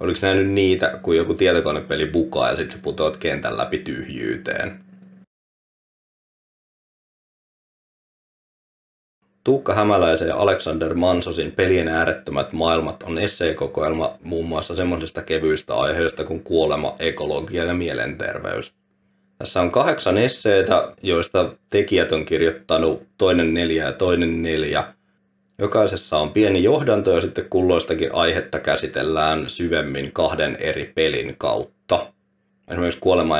Oliko nähnyt niitä, kun joku tietokonepeli bukaa ja sitten putoat kentän läpi tyhjyyteen? Tuukka Hämäläisen ja Alexander Mansosin pelien äärettömät maailmat on esseekokoelma muun muassa semmoisista kevyistä aiheista kuin kuolema, ekologia ja mielenterveys. Tässä on kahdeksan esseitä, joista tekijät on kirjoittanut toinen neljä ja toinen neljä. Jokaisessa on pieni johdanto ja sitten kulloistakin aihetta käsitellään syvemmin kahden eri pelin kautta. Esimerkiksi kuolema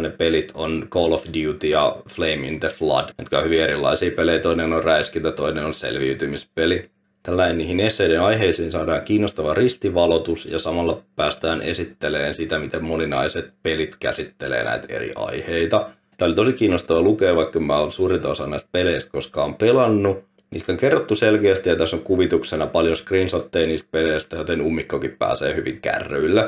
ne pelit on Call of Duty ja Flame in the Flood, jotka on hyvin erilaisia pelejä. Toinen on räiskintä, toinen on selviytymispeli. Tällainen niihin esseiden aiheisiin saadaan kiinnostava ristivalotus ja samalla päästään esittelemään sitä, miten moninaiset pelit käsittelee näitä eri aiheita. Tämä oli tosi kiinnostava lukea, vaikka mä oon suurinta osa näistä peleistä koskaan pelannut. Niistä on kerrottu selkeästi ja tässä on kuvituksena paljon screenshotteja niistä peleistä, joten ummikkokin pääsee hyvin kärryillä.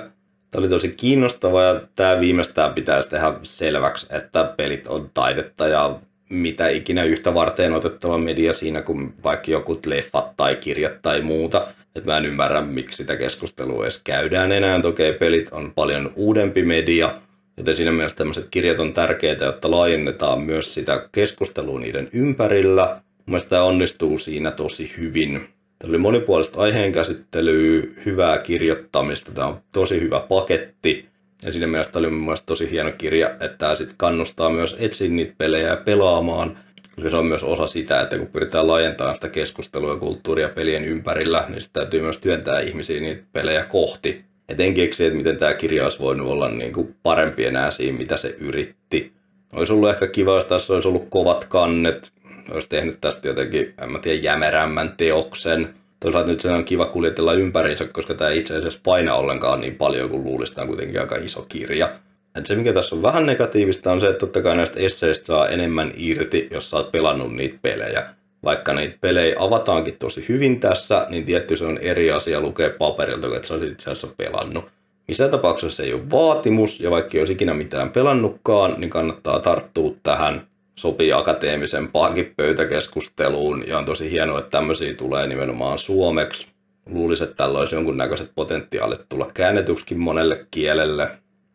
Tämä oli tosi kiinnostava ja tämä viimeistään pitäisi tehdä selväksi, että pelit on taidetta ja mitä ikinä yhtä varten otettava media siinä kuin vaikka joku leffat tai kirjat tai muuta. Et mä en ymmärrä, miksi sitä keskustelua edes käydään enää. Toki pelit on paljon uudempi media, joten siinä mielessä tämmöiset kirjat on tärkeitä, jotta laajennetaan myös sitä keskustelua niiden ympärillä. Mielestäni tämä onnistuu siinä tosi hyvin. Tämä oli monipuolista aiheen käsittelyä, hyvää kirjoittamista, tämä on tosi hyvä paketti. Ja siinä mielessä tämä oli mun tosi hieno kirja, että tämä sit kannustaa myös etsiä niitä pelejä ja pelaamaan. Koska se on myös osa sitä, että kun pyritään laajentamaan sitä keskustelua ja kulttuuria pelien ympärillä, niin sitten täytyy myös työntää ihmisiä niitä pelejä kohti. Et en keksi, että miten tämä kirja olisi voinut olla niin kuin parempi enää siinä, mitä se yritti. Olisi ollut ehkä kiva, jos tässä olisi ollut kovat kannet, olisi tehnyt tästä jotenkin, en mä tiedä, jämerämmän teoksen. Toisaalta nyt se on kiva kuljetella ympäriinsä, koska tämä itse asiassa paina ollenkaan niin paljon kuin luulisi, tämä on kuitenkin aika iso kirja. Et se, mikä tässä on vähän negatiivista, on se, että totta kai näistä esseistä saa enemmän irti, jos sä oot pelannut niitä pelejä. Vaikka niitä pelejä avataankin tosi hyvin tässä, niin tietty se on eri asia lukea paperilta, että sä oot itse asiassa pelannut. Missä tapauksessa ei ole vaatimus, ja vaikka ei olisi ikinä mitään pelannutkaan, niin kannattaa tarttua tähän sopii akateemisempaakin pöytäkeskusteluun ja on tosi hienoa, että tämmöisiä tulee nimenomaan suomeksi. Luulisin, että tällä olisi jonkunnäköiset potentiaalit tulla käännetyksikin monelle kielelle.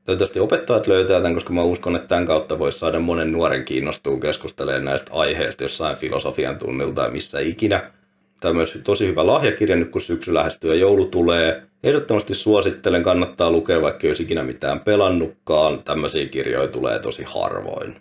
Toivottavasti opettajat löytää tämän, koska mä uskon, että tämän kautta voisi saada monen nuoren kiinnostua keskustelemaan näistä aiheista jossain filosofian tunnilta tai missä ikinä. Tämä on myös tosi hyvä lahjakirja nyt, kun syksy lähestyy ja joulu tulee. Ehdottomasti suosittelen, kannattaa lukea, vaikka ei olisi ikinä mitään pelannutkaan. Tämmöisiä kirjoja tulee tosi harvoin.